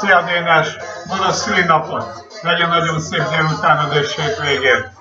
Szia Dénes, boldog szülinapot! Legyen nagyon szép délutánod és hétvégén!